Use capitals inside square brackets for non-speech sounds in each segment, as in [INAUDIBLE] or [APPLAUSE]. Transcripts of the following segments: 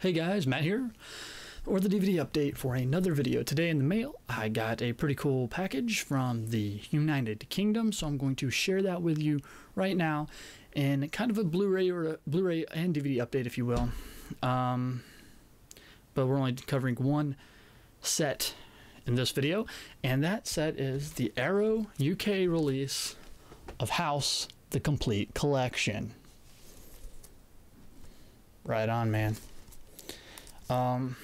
Hey guys, Matt here, or the DVD update for another video. Today in the mail, I got a pretty cool package from the United Kingdom, so I'm going to share that with you right now in kind of a Blu-ray or Blu-ray and DVD update, if you will. Um, but we're only covering one set in this video, and that set is the Arrow UK release of House: The Complete Collection. Right on, man. Um,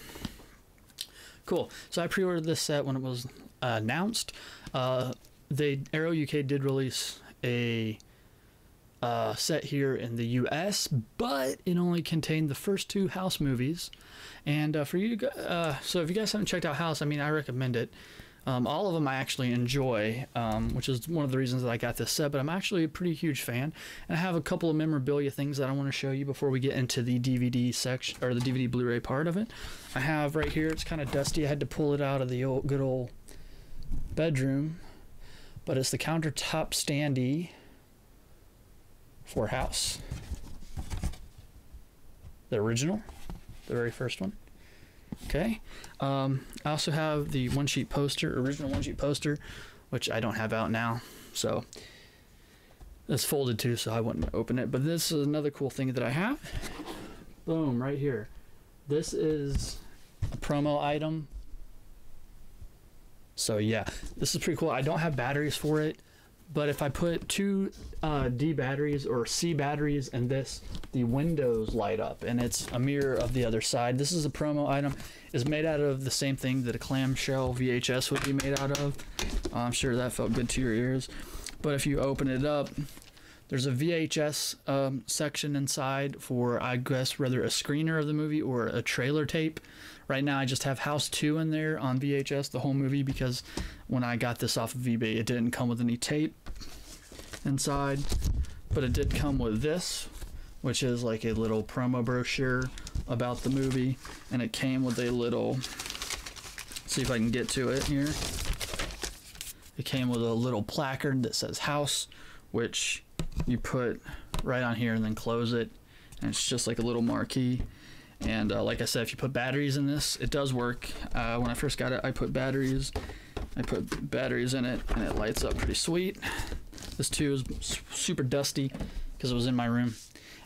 cool. So I pre-ordered this set when it was uh, announced. Uh, they Arrow UK did release a uh, set here in the U.S., but it only contained the first two House movies. And uh, for you, uh, so if you guys haven't checked out House, I mean, I recommend it. Um, all of them I actually enjoy, um, which is one of the reasons that I got this set, but I'm actually a pretty huge fan. And I have a couple of memorabilia things that I want to show you before we get into the DVD section, or the DVD Blu-ray part of it. I have right here, it's kind of dusty. I had to pull it out of the old, good old bedroom, but it's the countertop standee for House. The original, the very first one. Okay. Um, I also have the one sheet poster, original one sheet poster, which I don't have out now. So it's folded too, so I wouldn't open it. But this is another cool thing that I have. Boom, right here. This is a promo item. So yeah, this is pretty cool. I don't have batteries for it. But if I put two uh, D batteries or C batteries and this, the windows light up and it's a mirror of the other side. This is a promo item. It's made out of the same thing that a clamshell VHS would be made out of. I'm sure that felt good to your ears. But if you open it up, there's a VHS um, section inside for, I guess, rather a screener of the movie or a trailer tape. Right now, I just have House 2 in there on VHS, the whole movie, because when I got this off of eBay, it didn't come with any tape inside, but it did come with this, which is like a little promo brochure about the movie, and it came with a little. See if I can get to it here. It came with a little placard that says House, which you put right on here and then close it, and it's just like a little marquee. And uh, like I said, if you put batteries in this, it does work. Uh, when I first got it, I put batteries. I put batteries in it, and it lights up pretty sweet. This too is super dusty because it was in my room.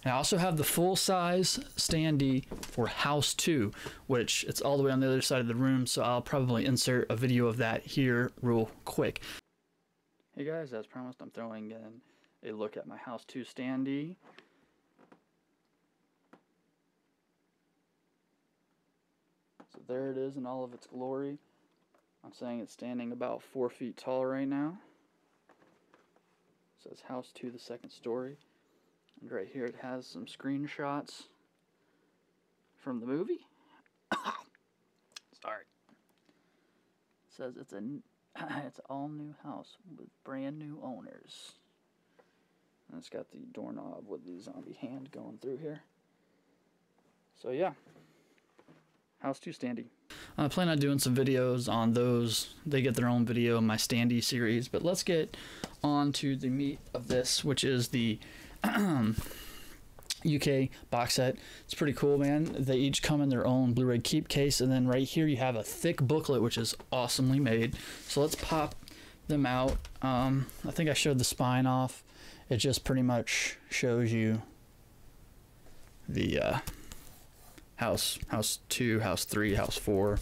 And I also have the full size standee for House 2, which it's all the way on the other side of the room, so I'll probably insert a video of that here real quick. Hey guys, as promised, I'm throwing in a look at my House 2 standee. There it is in all of its glory. I'm saying it's standing about four feet tall right now. It says house two the second story. And right here it has some screenshots from the movie. [COUGHS] Sorry. It says it's a [COUGHS] it's all new house with brand new owners. And it's got the doorknob with the zombie hand going through here. So yeah. House 2 standee. I plan on doing some videos on those. They get their own video my standee series. But let's get on to the meat of this, which is the [CLEARS THROAT] UK box set. It's pretty cool, man. They each come in their own Blu-ray keep case, and then right here you have a thick booklet, which is awesomely made. So let's pop them out. Um, I think I showed the spine off. It just pretty much shows you the uh, house, house two, house three, house four.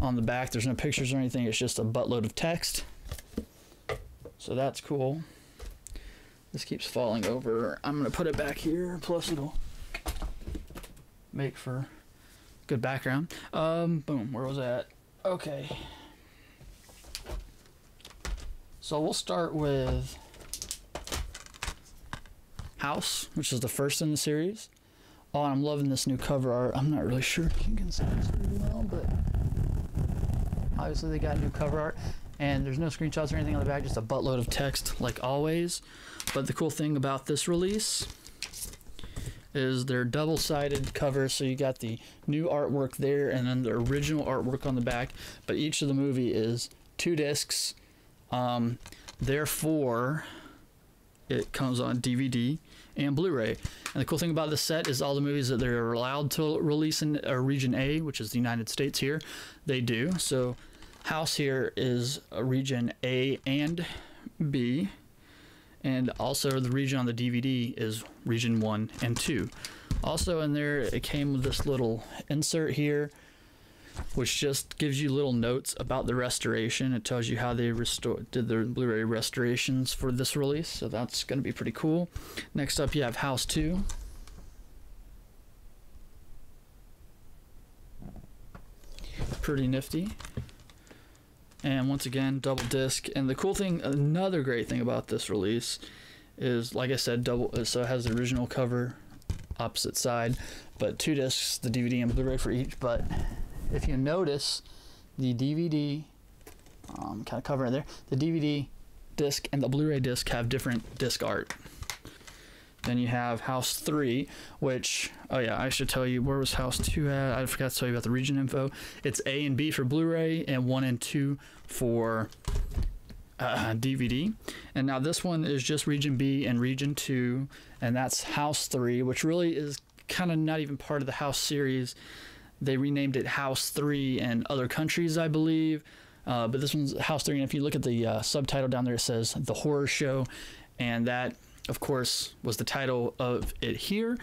On the back, there's no pictures or anything. It's just a buttload of text. So that's cool. This keeps falling over. I'm to put it back here. Plus it'll make for good background. Um, boom. Where was that? Okay. So we'll start with House, which is the first in the series. Oh, I'm loving this new cover art. I'm not really sure if you can see this very well, but obviously they got new cover art and there's no screenshots or anything on the back, just a buttload of text like always. But the cool thing about this release is their double-sided cover, so you got the new artwork there and then the original artwork on the back. But each of the movie is two discs. Um, therefore, it comes on DVD and Blu-ray. And the cool thing about this set is all the movies that they're allowed to release in uh, Region A, which is the United States here, they do. So House here is a Region A and B, and also the region on the DVD is Region 1 and 2. Also in there, it came with this little insert here which just gives you little notes about the restoration. It tells you how they restore did the Blu-ray restorations for this release, so that's going to be pretty cool. Next up, you have House Two. Pretty nifty. And once again, double disc. And the cool thing, another great thing about this release is, like I said, double. So it has the original cover, opposite side, but two discs, the DVD and Blu-ray for each. But if you notice, the DVD, um, kind of cover there, the DVD disc and the Blu-ray disc have different disc art. Then you have House 3, which, oh yeah, I should tell you, where was House 2 at? I forgot to tell you about the region info. It's A and B for Blu ray, and 1 and 2 for uh, DVD. And now this one is just Region B and Region 2, and that's House 3, which really is kind of not even part of the House series. They renamed it House 3 and other countries, I believe. Uh, but this one's House 3, and if you look at the uh, subtitle down there, it says The Horror Show, and that, of course, was the title of it here.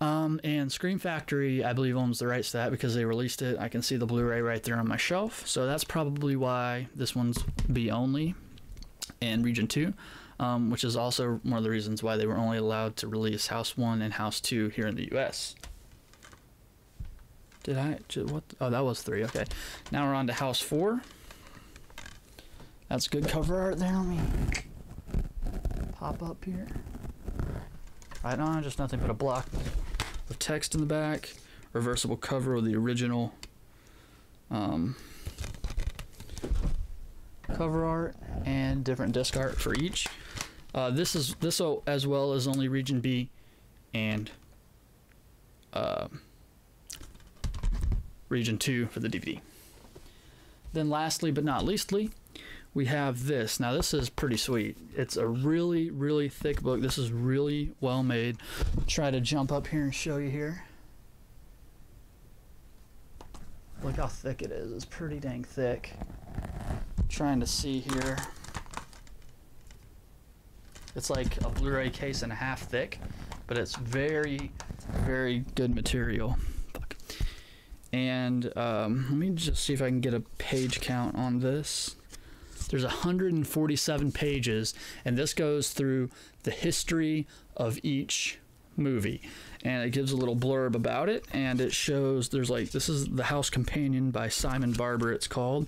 Um, and Scream Factory, I believe, owns the rights to that because they released it. I can see the Blu ray right there on my shelf, so that's probably why this one's B only in Region 2. Um, which is also one of the reasons why they were only allowed to release House 1 and House 2 here in the US. Did I? What? Oh, that was three. Okay. Now we're on to house four. That's good cover art there. Let me pop up here. Right on, just nothing but a block of text in the back. Reversible cover of the original um, cover art and different disc art for each. Uh, this is this as well as only region B and uh, Region 2 for the DVD. Then lastly but not leastly, we have this. Now this is pretty sweet. It's a really, really thick book. This is really well made. try to jump up here and show you here. Look how thick it is. It's pretty dang thick. trying to see here. It's like a Blu-ray case and a half thick, but it's very, very good material. And um, let me just see if I can get a page count on this. There's 147 pages, and this goes through the history of each movie. And it gives a little blurb about it, and it shows there's like this is the House Companion by Simon Barber, it's called.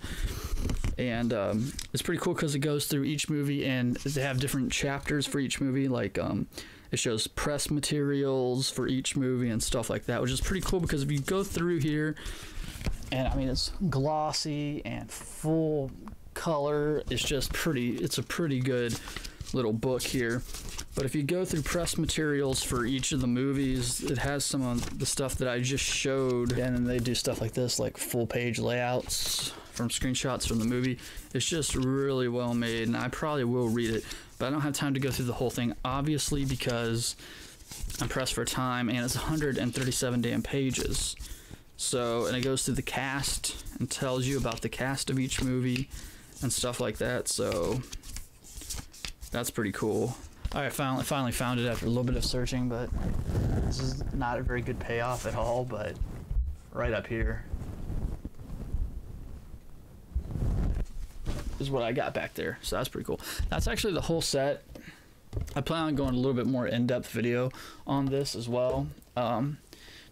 And um, it's pretty cool because it goes through each movie, and they have different chapters for each movie. Like um, it shows press materials for each movie and stuff like that, which is pretty cool because if you go through here, and I mean it's glossy and full color, it's just pretty. It's a pretty good little book here. But if you go through press materials for each of the movies, it has some of the stuff that I just showed, and then they do stuff like this, like full page layouts from screenshots from the movie. It's just really well made, and I probably will read it but I don't have time to go through the whole thing, obviously, because I'm pressed for time and it's 137 damn pages. So, and it goes through the cast and tells you about the cast of each movie and stuff like that. So, that's pretty cool. I finally finally found it after a little bit of searching, but this is not a very good payoff at all. But right up here, is what I got back there. So that's pretty cool. That's actually the whole set. I plan on going a little bit more in-depth video on this as well. Um,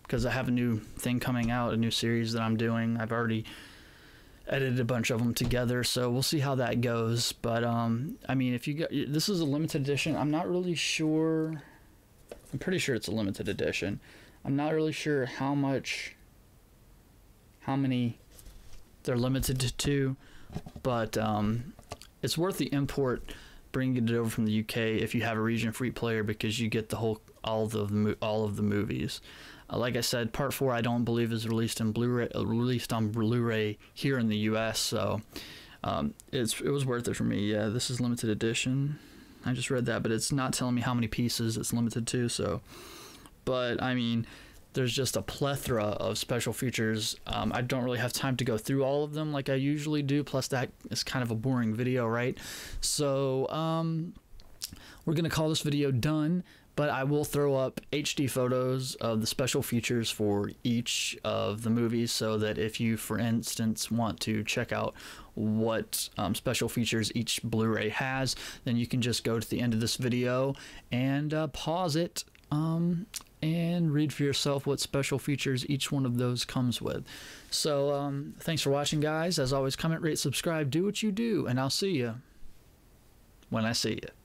because I have a new thing coming out, a new series that I'm doing. I've already edited a bunch of them together, so we'll see how that goes. But um, I mean, if you get this is a limited edition, I'm not really sure. I'm pretty sure it's a limited edition. I'm not really sure how much, how many they're limited to but um, it's worth the import bringing it over from the UK if you have a region free player because you get the whole all of the all of the movies. Uh, like I said, Part Four I don't believe is released in Blu-ray uh, released on Blu-ray here in the US, so um, it's it was worth it for me. Yeah, this is limited edition. I just read that, but it's not telling me how many pieces it's limited to. So, but I mean, there's just a plethora of special features. Um, I don't really have time to go through all of them like I usually do. Plus, that is kind of a boring video, right? So, um, we're gonna call this video done but I will throw up HD photos of the special features for each of the movies so that if you, for instance, want to check out what um, special features each Blu ray has, then you can just go to the end of this video and uh, pause it. Um, and read for yourself what special features each one of those comes with. So, um, thanks for watching, guys. As always, comment, rate, subscribe, do what you do, and I'll see you when I see you.